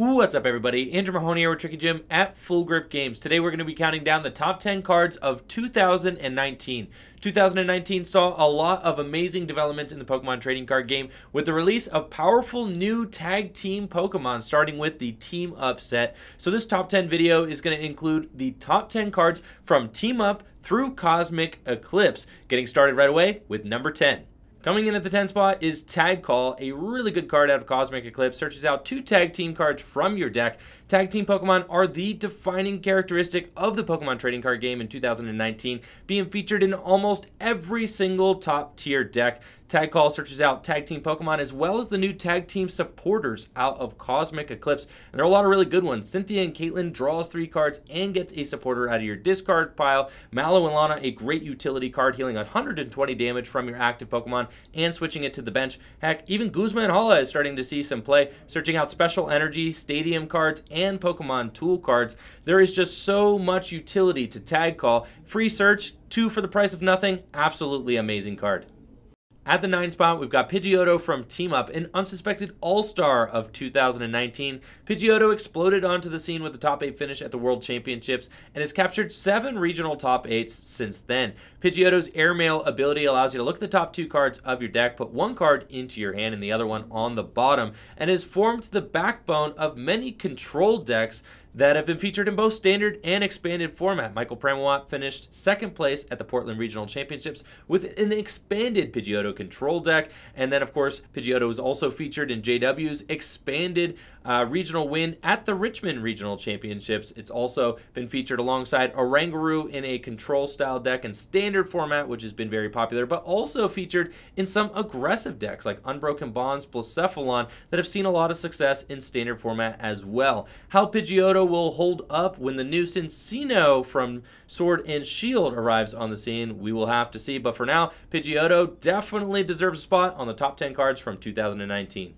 What's up, everybody? Andrew Mahone here with Tricky Gym at Full Grip Games. Today, we're going to be counting down the top 10 cards of 2019. 2019 saw a lot of amazing developments in the Pokemon trading card game with the release of powerful new tag team Pokemon, starting with the Team Up set. So, this top 10 video is going to include the top 10 cards from Team Up through Cosmic Eclipse. Getting started right away with number 10. Coming in at the 10 spot is Tag Call, a really good card out of Cosmic Eclipse. Searches out two tag team cards from your deck. Tag team Pokemon are the defining characteristic of the Pokemon trading card game in 2019, being featured in almost every single top tier deck. Tag Call searches out tag team Pokemon as well as the new tag team supporters out of Cosmic Eclipse. And there are a lot of really good ones. Cynthia and Caitlin draws three cards and gets a supporter out of your discard pile. Mallow and Lana, a great utility card, healing 120 damage from your active Pokemon and switching it to the bench. Heck, even Guzma and Hala is starting to see some play, searching out special energy, stadium cards, Pokemon tool cards. There is just so much utility to Tag Call. Free search, two for the price of nothing. Absolutely amazing card. At the 9 spot, we've got Pidgeotto from Team Up, an unsuspected all-star of 2019. Pidgeotto exploded onto the scene with a top 8 finish at the World Championships and has captured 7 regional top 8s since then. Pidgeotto's airmail ability allows you to look at the top 2 cards of your deck, put one card into your hand and the other one on the bottom, and has formed the backbone of many control decks that have been featured in both standard and expanded format. Michael Pramawat finished second place at the Portland Regional Championships with an expanded Pidgeotto control deck. And then, of course, Pidgeotto was also featured in JW's expanded uh, regional win at the Richmond Regional Championships. It's also been featured alongside Oranguru in a control style deck and standard format, which has been very popular, but also featured in some aggressive decks like Unbroken Bonds plus Cephalon that have seen a lot of success in standard format as well. How Pidgeotto will hold up when the new Cinccino from Sword and Shield arrives on the scene, we will have to see. But for now, Pidgeotto definitely deserves a spot on the top 10 cards from 2019.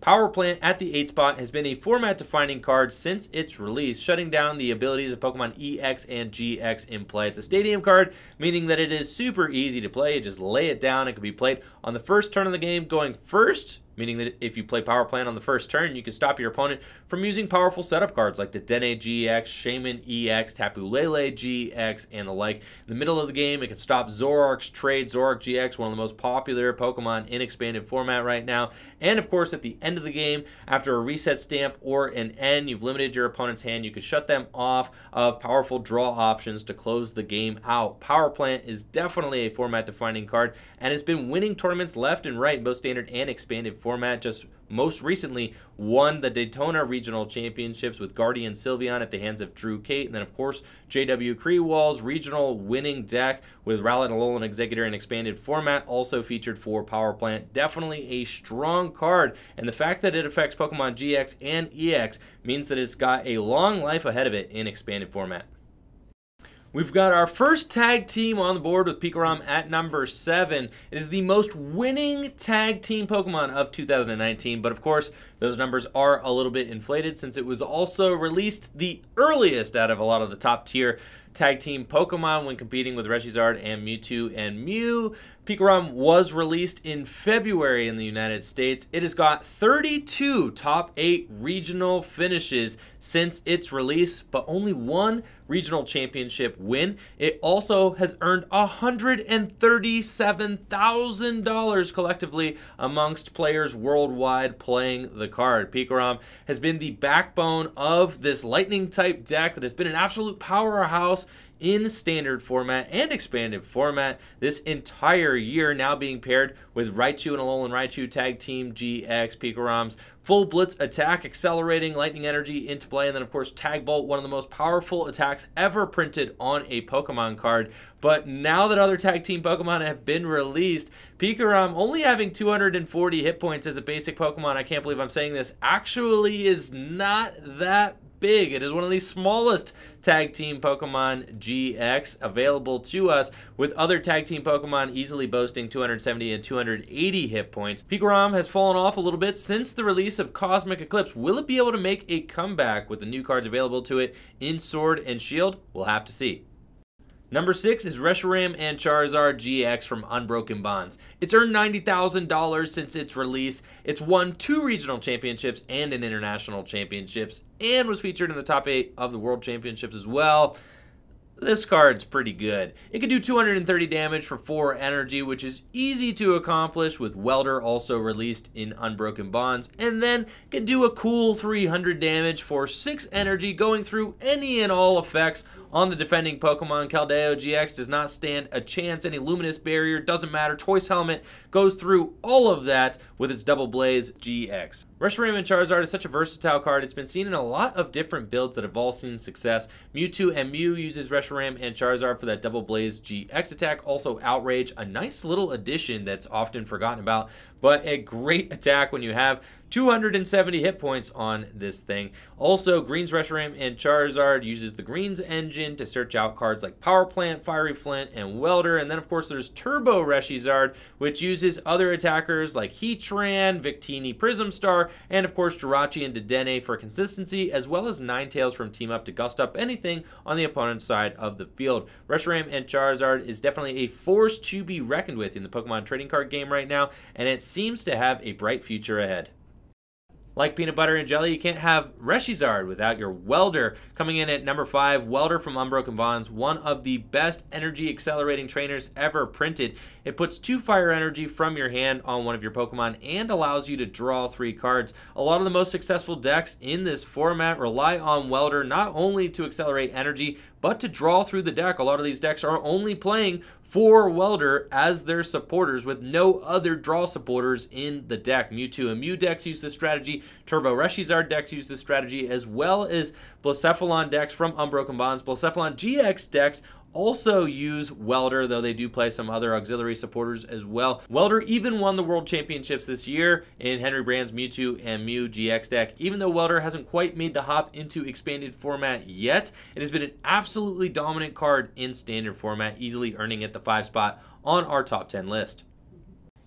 Power Plant at the 8 spot has been a format defining card since its release, shutting down the abilities of Pokemon EX and GX in play. It's a stadium card, meaning that it is super easy to play. You just lay it down. It can be played on the first turn of the game, going first meaning that if you play Power Plant on the first turn, you can stop your opponent from using powerful setup cards like Dedenne GX, Shaymin EX, Tapu Lele GX, and the like. In the middle of the game, it can stop Zoroark's trade, Zoroark GX, one of the most popular Pokemon in expanded format right now. And of course, at the end of the game, after a reset stamp or an N, you've limited your opponent's hand, you can shut them off of powerful draw options to close the game out. Power Plant is definitely a format defining card and it's been winning tournaments left and right in both standard and expanded format format. Just most recently won the Daytona Regional Championships with Guardian Sylveon at the hands of Drew Kate. And then, of course, JW Kriewall's regional winning deck with Rowlet Alolan Exeggutor in expanded format also featured for Power Plant. Definitely a strong card. And the fact that it affects Pokemon GX and EX means that it's got a long life ahead of it in expanded format. We've got our first tag team on the board with Pikarom at number 7. It is the most winning tag team Pokemon of 2019, but of course, those numbers are a little bit inflated since it was also released the earliest out of a lot of the top tier tag team Pokemon when competing with Reshizard and Mewtwo and Mew. Pikarom was released in February in the United States. It has got 32 top 8 regional finishes since its release, but only one regional championship win. It also has earned $137,000 collectively amongst players worldwide playing the card. Pikarom has been the backbone of this lightning type deck that has been an absolute powerhouse in standard format and expanded format this entire year, now being paired with Raichu and Alolan Raichu Tag Team GX Pikarom's full blitz attack, accelerating lightning energy into play, and then of course Tag Bolt, one of the most powerful attacks ever printed on a Pokemon card. But now that other tag team Pokemon have been released, Pikarom only having 240 hit points as a basic Pokemon, I can't believe I'm saying this, actually is not that big. It is one of the smallest tag team Pokemon GX available to us, with other tag team Pokemon easily boasting 270 and 280 hit points. Pikarom has fallen off a little bit since the release of Cosmic Eclipse. Will it be able to make a comeback with the new cards available to it in Sword and Shield? We'll have to see. Number six is Reshiram and Charizard GX from Unbroken Bonds. It's earned $90,000 since its release. It's won two regional championships and an international championships, and was featured in the top eight of the world championships as well. This card's pretty good. It can do 230 damage for 4 energy, which is easy to accomplish with Welder also released in Unbroken Bonds, and then can do a cool 300 damage for 6 energy going through any and all effects on the defending Pokemon. Keldeo GX does not stand a chance. Any Luminous Barrier, doesn't matter. Choice Helmet goes through all of that with its Double Blaze GX. Reshiram and Charizard is such a versatile card. It's been seen in a lot of different builds that have all seen success. Mewtwo and Mew uses Reshiram and Charizard for that Double Blaze GX attack. Also Outrage, a nice little addition that's often forgotten about, but a great attack when you have 270 hit points on this thing. Also, Green's Reshiram and Charizard uses the Green's engine to search out cards like Power Plant, Fiery Flint, and Welder. And then, of course, there's Turbo Reshizard, which uses other attackers like Heatran, Victini Prism Star, and, of course, Jirachi and Dedenne for consistency, as well as Ninetales from Team Up to gust up anything on the opponent's side of the field. Reshiram and Charizard is definitely a force to be reckoned with in the Pokemon trading card game right now, and it seems to have a bright future ahead. Like peanut butter and jelly, you can't have Reshizard without your Welder. Coming in at number 5, Welder from Unbroken Bonds, one of the best energy accelerating trainers ever printed. It puts 2 fire energy from your hand on one of your Pokemon and allows you to draw 3 cards. A lot of the most successful decks in this format rely on Welder not only to accelerate energy, but to draw through the deck. A lot of these decks are only playing for Welder as their supporters with no other draw supporters in the deck. Mewtwo and Mew decks use this strategy. Turbo Reshizard decks use this strategy as well as Blacephalon decks from Unbroken Bonds. Blacephalon GX decks also use Welder, though they do play some other auxiliary supporters as well. Welder even won the World Championships this year in Henry Brand's Mewtwo and Mew GX deck. Even though Welder hasn't quite made the hop into expanded format yet, it has been an absolutely dominant card in standard format, easily earning it the 5 spot on our top 10 list.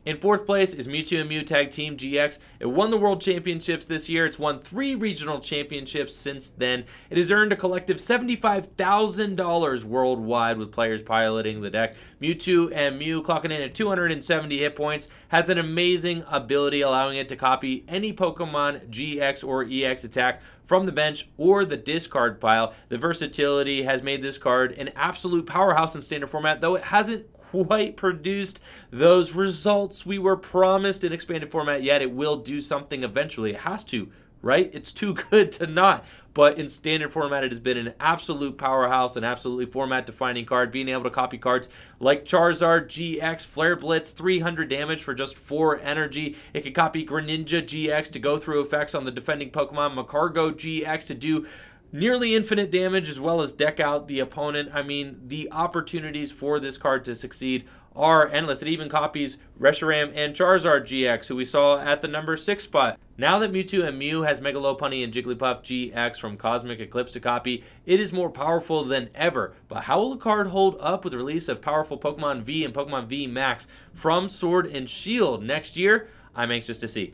In fourth place is Mewtwo and Mew Tag Team GX. It won the World Championships this year. It's won three regional championships since then. It has earned a collective $75,000 worldwide with players piloting the deck. Mewtwo and Mew clocking in at 270 hit points. Has an amazing ability allowing it to copy any Pokemon GX or EX attack from the bench or the discard pile. The versatility has made this card an absolute powerhouse in standard format, though it hasn't quite produced those results we were promised in expanded format yet. It will do something eventually. It has to, right? It's too good to not. But in standard format, it has been an absolute powerhouse, an absolutely format defining card, being able to copy cards like Charizard GX, Flare Blitz, 300 damage for just 4 energy. It can copy Greninja GX to go through effects on the defending Pokemon, Magcargo GX to do nearly infinite damage as well as deck out the opponent. I mean, the opportunities for this card to succeed are endless. It even copies Reshiram and Charizard GX, who we saw at the number 6 spot. Now that Mewtwo and Mew has Mega Lopunny and Jigglypuff GX from Cosmic Eclipse to copy, it is more powerful than ever. But how will the card hold up with the release of powerful Pokemon V and Pokemon V Max from Sword and Shield next year? I'm anxious to see.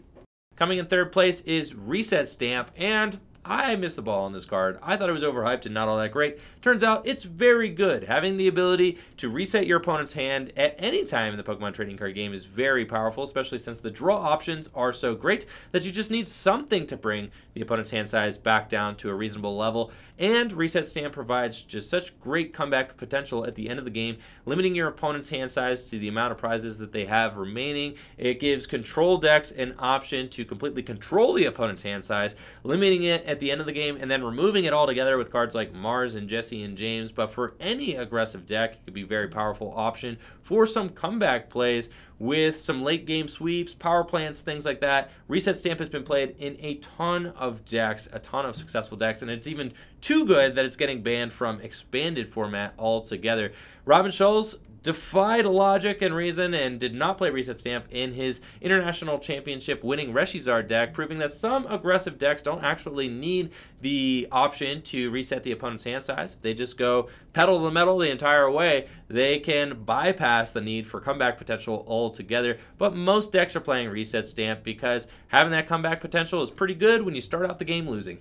Coming in third place is Reset Stamp, and I missed the ball on this card. I thought it was overhyped and not all that great. Turns out it's very good. Having the ability to reset your opponent's hand at any time in the Pokemon trading card game is very powerful, especially since the draw options are so great that you just need something to bring the opponent's hand size back down to a reasonable level. And Reset Stamp provides just such great comeback potential at the end of the game, limiting your opponent's hand size to the amount of prizes that they have remaining. It gives control decks an option to completely control the opponent's hand size, limiting it at the end of the game and then removing it altogether with cards like Mars and Jesse and James. But for any aggressive deck, it could be a very powerful option for some comeback plays with some late game sweeps, power plants, things like that. Reset Stamp has been played in a ton of decks, a ton of successful decks, and it's even too good that it's getting banned from expanded format altogether. Robin Schulz defied logic and reason and did not play Reset Stamp in his International Championship winning Reshizard deck, proving that some aggressive decks don't actually need the option to reset the opponent's hand size. If they just go pedal the metal the entire way, they can bypass the need for comeback potential altogether. But most decks are playing Reset Stamp because having that comeback potential is pretty good when you start out the game losing.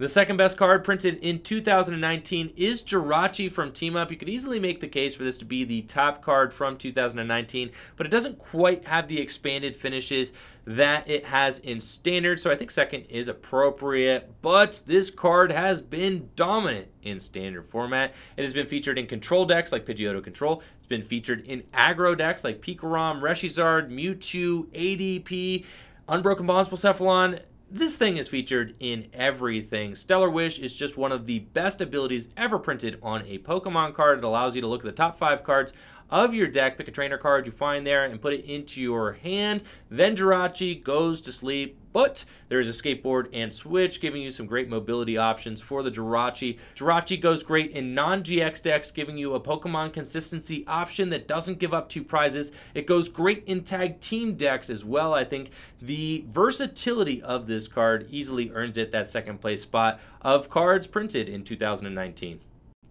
The second best card printed in 2019 is Jirachi from Team Up. You could easily make the case for this to be the top card from 2019, but it doesn't quite have the expanded finishes that it has in standard, so I think second is appropriate. But this card has been dominant in standard format. It has been featured in control decks like Pidgeotto Control. It's been featured in aggro decks like Pikarom, Reshizard, Mewtwo, ADP, Unbroken Bonds, this thing is featured in everything. Stellar Wish is just one of the best abilities ever printed on a Pokemon card. It allows you to look at the top five cards of your deck, pick a trainer card you find there, and put it into your hand. Then Jirachi goes to sleep, but there is a skateboard and switch, giving you some great mobility options for the Jirachi. Jirachi goes great in non-GX decks, giving you a Pokemon consistency option that doesn't give up two prizes. It goes great in tag team decks as well. I think the versatility of this card easily earns it that second place spot of cards printed in 2019.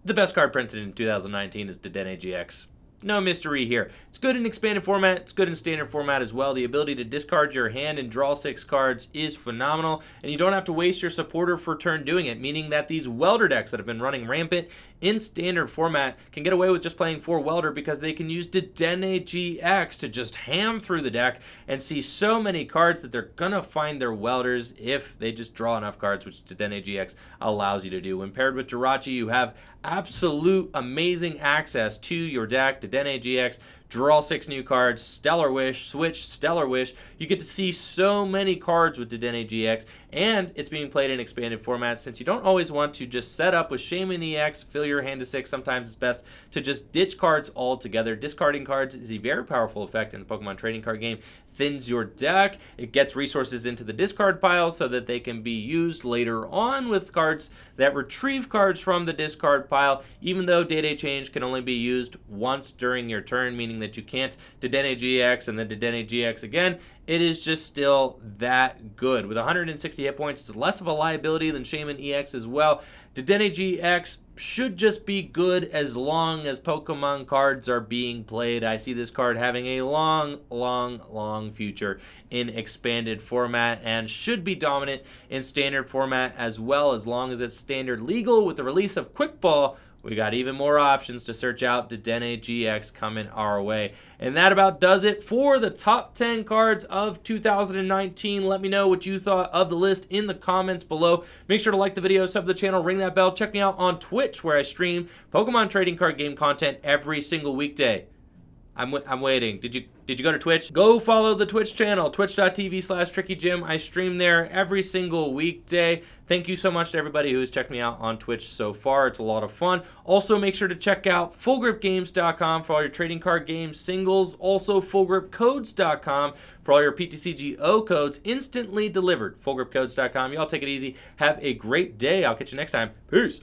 The best card printed in 2019 is Dedenne GX. No mystery here. It's good in expanded format. It's good in standard format as well. The ability to discard your hand and draw six cards is phenomenal, and you don't have to waste your supporter for turn doing it, meaning that these welder decks that have been running rampant in standard format can get away with just playing four welder because they can use Dedenne GX to just ham through the deck and see so many cards that they're gonna find their welders if they just draw enough cards, which Dedenne GX allows you to do. When paired with Jirachi, you have absolute amazing access to your deck Dedenne GX, draw six new cards, Stellar Wish, switch, Stellar Wish. You get to see so many cards with Dedenne GX, and it's being played in expanded format since you don't always want to just set up with Shaymin EX, fill your hand to six. Sometimes it's best to just ditch cards altogether. Discarding cards is a very powerful effect in the Pokemon trading card game. Thins your deck, it gets resources into the discard pile so that they can be used later on with cards that retrieve cards from the discard pile, even though Dede-Change can only be used once during your turn, meaning that you can't Dedenne GX and then Dedenne GX again. It is just still that good. With 160 hit points, it's less of a liability than Shaymin EX as well. Dedenne GX should just be good as long as Pokemon cards are being played. I see this card having a long, long, long future in expanded format and should be dominant in standard format as well as long as it's standard legal with the release of Quick Ball we got even more options to search out Dedenne GX coming our way. And that about does it for the top 10 cards of 2019. Let me know what you thought of the list in the comments below. Make sure to like the video, sub the channel, ring that bell. Check me out on Twitch where I stream Pokemon trading card game content every single weekday. I'm, I'm waiting. Did you did you go to Twitch? Go follow the Twitch channel, twitch.tv slash trickygym. I stream there every single weekday. Thank you so much to everybody who has checked me out on Twitch so far. It's a lot of fun. Also, make sure to check out fullgripgames.com for all your trading card games, singles. Also, fullgripcodes.com for all your PTCGO codes instantly delivered. Fullgripcodes.com. Y'all take it easy. Have a great day. I'll catch you next time. Peace.